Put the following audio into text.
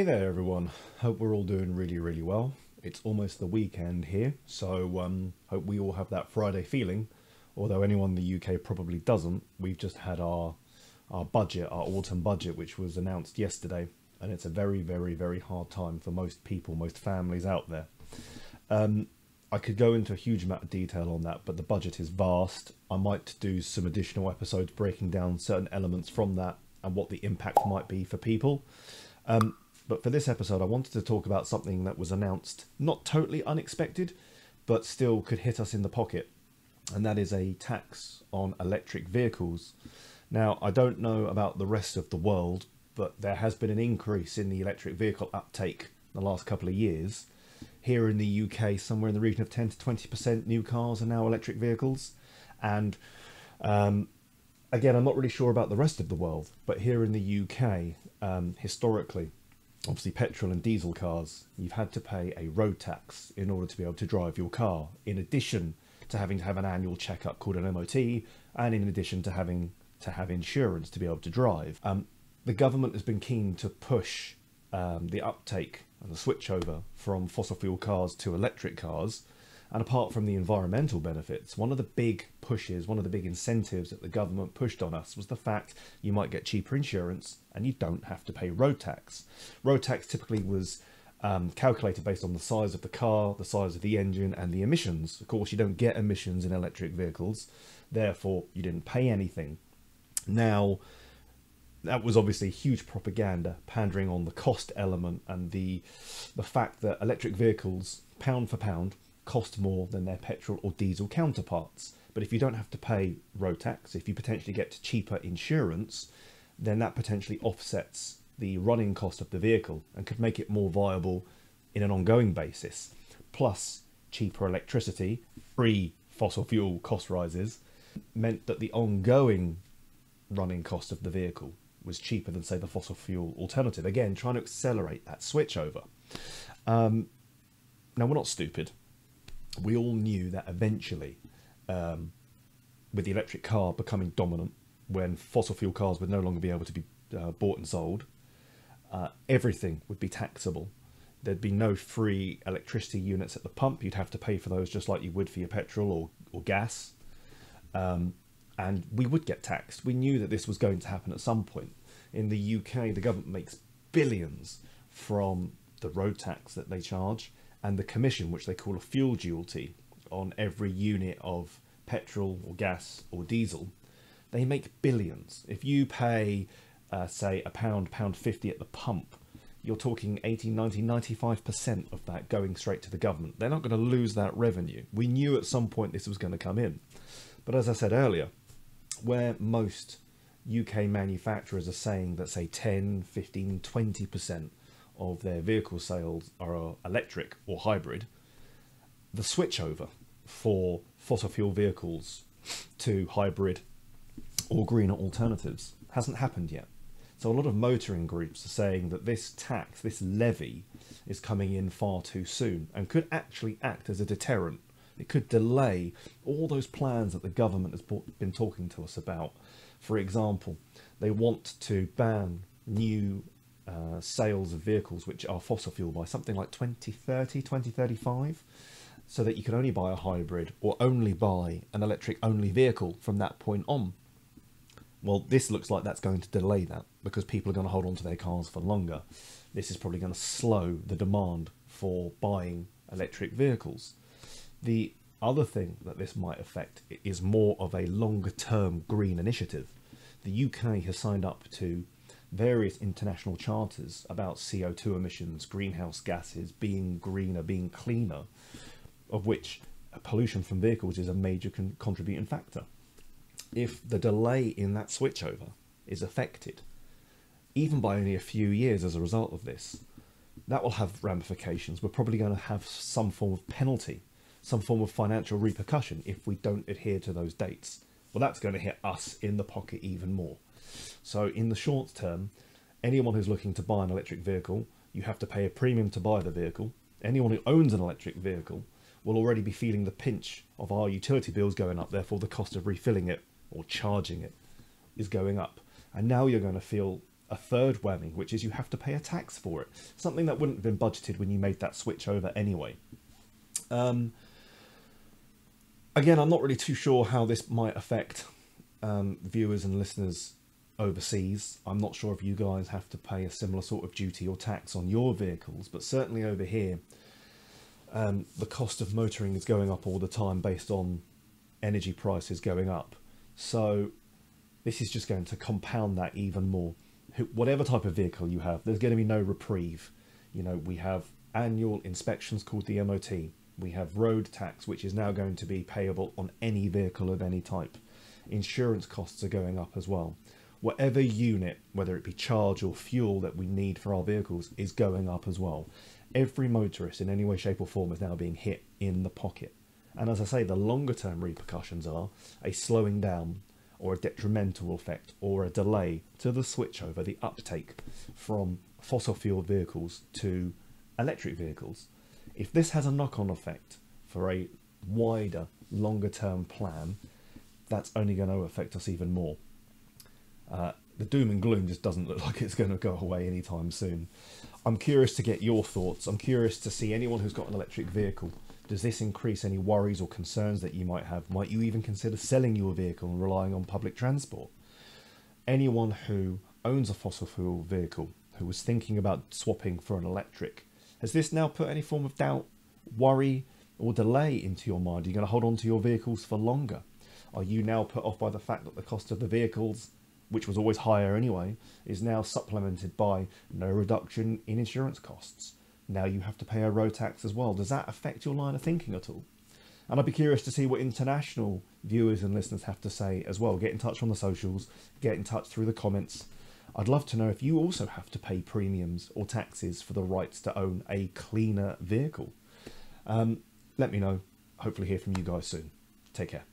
Hey there everyone, hope we're all doing really really well. It's almost the weekend here, so um, hope we all have that Friday feeling. Although anyone in the UK probably doesn't, we've just had our our budget, our autumn budget, which was announced yesterday, and it's a very very very hard time for most people, most families out there. Um, I could go into a huge amount of detail on that, but the budget is vast. I might do some additional episodes breaking down certain elements from that and what the impact might be for people. Um, but for this episode, I wanted to talk about something that was announced not totally unexpected, but still could hit us in the pocket, and that is a tax on electric vehicles. Now, I don't know about the rest of the world, but there has been an increase in the electric vehicle uptake the last couple of years. Here in the UK, somewhere in the region of 10 to 20% new cars are now electric vehicles. And um, again, I'm not really sure about the rest of the world, but here in the UK, um, historically, obviously petrol and diesel cars, you've had to pay a road tax in order to be able to drive your car, in addition to having to have an annual checkup called an MOT, and in addition to having to have insurance to be able to drive. Um, the government has been keen to push um, the uptake and the switchover from fossil fuel cars to electric cars and apart from the environmental benefits, one of the big pushes, one of the big incentives that the government pushed on us was the fact you might get cheaper insurance and you don't have to pay road tax. Road tax typically was um, calculated based on the size of the car, the size of the engine, and the emissions. Of course, you don't get emissions in electric vehicles, therefore, you didn't pay anything. Now, that was obviously huge propaganda pandering on the cost element and the the fact that electric vehicles pound for pound cost more than their petrol or diesel counterparts. But if you don't have to pay road tax, if you potentially get cheaper insurance, then that potentially offsets the running cost of the vehicle and could make it more viable in an ongoing basis. Plus, cheaper electricity, free fossil fuel cost rises, meant that the ongoing running cost of the vehicle was cheaper than, say, the fossil fuel alternative. Again, trying to accelerate that switch over. Um, now, we're not stupid we all knew that eventually, um, with the electric car becoming dominant, when fossil fuel cars would no longer be able to be uh, bought and sold, uh, everything would be taxable. There'd be no free electricity units at the pump. You'd have to pay for those just like you would for your petrol or, or gas. Um, and we would get taxed. We knew that this was going to happen at some point. In the UK, the government makes billions from the road tax that they charge and the commission, which they call a fuel duty, on every unit of petrol or gas or diesel, they make billions. If you pay, uh, say, a pound, pound 50 at the pump, you're talking 80, 90, 95% of that going straight to the government. They're not going to lose that revenue. We knew at some point this was going to come in. But as I said earlier, where most UK manufacturers are saying that, say, 10, 15, 20% of their vehicle sales are electric or hybrid, the switchover for fossil fuel vehicles to hybrid or greener alternatives hasn't happened yet. So a lot of motoring groups are saying that this tax, this levy, is coming in far too soon and could actually act as a deterrent. It could delay all those plans that the government has been talking to us about. For example, they want to ban new uh, sales of vehicles which are fossil fuel by something like 2030, 2035, so that you can only buy a hybrid or only buy an electric only vehicle from that point on. Well, this looks like that's going to delay that because people are going to hold on to their cars for longer. This is probably going to slow the demand for buying electric vehicles. The other thing that this might affect is more of a longer term green initiative. The UK has signed up to various international charters about CO2 emissions, greenhouse gases, being greener, being cleaner, of which pollution from vehicles is a major con- contributing factor. If the delay in that switchover is affected, even by only a few years as a result of this, that will have ramifications. We're probably going to have some form of penalty, some form of financial repercussion if we don't adhere to those dates. Well, that's going to hit us in the pocket even more. So in the short term, anyone who's looking to buy an electric vehicle, you have to pay a premium to buy the vehicle. Anyone who owns an electric vehicle will already be feeling the pinch of our utility bills going up, therefore the cost of refilling it or charging it is going up. And now you're going to feel a third whammy, which is you have to pay a tax for it. Something that wouldn't have been budgeted when you made that switch over anyway. Um, again, I'm not really too sure how this might affect um, viewers and listeners overseas. I'm not sure if you guys have to pay a similar sort of duty or tax on your vehicles, but certainly over here, um, the cost of motoring is going up all the time based on energy prices going up. So this is just going to compound that even more. Whatever type of vehicle you have, there's going to be no reprieve. You know, we have annual inspections called the MOT. We have road tax, which is now going to be payable on any vehicle of any type. Insurance costs are going up as well. Whatever unit, whether it be charge or fuel that we need for our vehicles, is going up as well. Every motorist in any way, shape, or form is now being hit in the pocket. And as I say, the longer term repercussions are a slowing down or a detrimental effect or a delay to the switchover, the uptake from fossil fuel vehicles to electric vehicles. If this has a knock on effect for a wider, longer term plan, that's only going to affect us even more. Uh, the doom and gloom just doesn't look like it's going to go away anytime soon. I'm curious to get your thoughts. I'm curious to see anyone who's got an electric vehicle does this increase any worries or concerns that you might have? Might you even consider selling your vehicle and relying on public transport? Anyone who owns a fossil fuel vehicle who was thinking about swapping for an electric, has this now put any form of doubt, worry, or delay into your mind? Are you going to hold on to your vehicles for longer? Are you now put off by the fact that the cost of the vehicles, which was always higher anyway, is now supplemented by no reduction in insurance costs? Now you have to pay a road tax as well. Does that affect your line of thinking at all? And I'd be curious to see what international viewers and listeners have to say as well. Get in touch on the socials, get in touch through the comments. I'd love to know if you also have to pay premiums or taxes for the rights to own a cleaner vehicle. Um, let me know. Hopefully, hear from you guys soon. Take care.